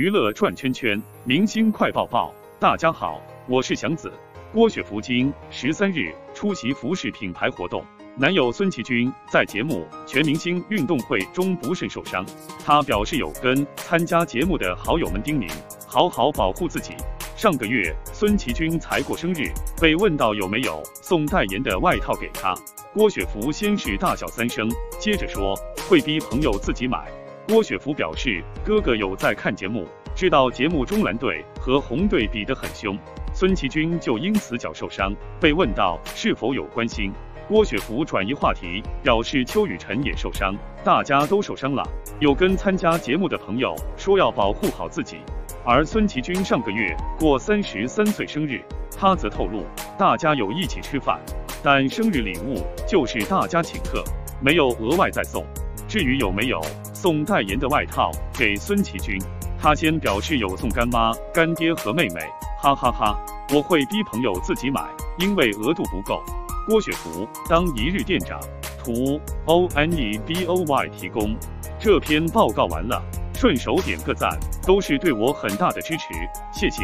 娱乐转圈圈，明星快报报。大家好，我是祥子。郭雪芙今十三日出席服饰品牌活动，男友孙奇军在节目《全明星运动会》中不慎受伤，他表示有跟参加节目的好友们叮咛，好好保护自己。上个月孙奇军才过生日，被问到有没有送代言的外套给他，郭雪芙先是大笑三声，接着说会逼朋友自己买。郭雪芙表示，哥哥有在看节目，知道节目中蓝队和红队比得很凶。孙奇军就因此脚受伤，被问到是否有关心，郭雪芙转移话题，表示邱雨辰也受伤，大家都受伤了，有跟参加节目的朋友说要保护好自己。而孙奇军上个月过三十三岁生日，他则透露大家有一起吃饭，但生日礼物就是大家请客，没有额外再送。至于有没有送代言的外套给孙奇军，他先表示有送干妈、干爹和妹妹。哈哈哈，我会逼朋友自己买，因为额度不够。郭雪芙当一日店长，图 O N E B O Y 提供。这篇报告完了，顺手点个赞，都是对我很大的支持，谢谢。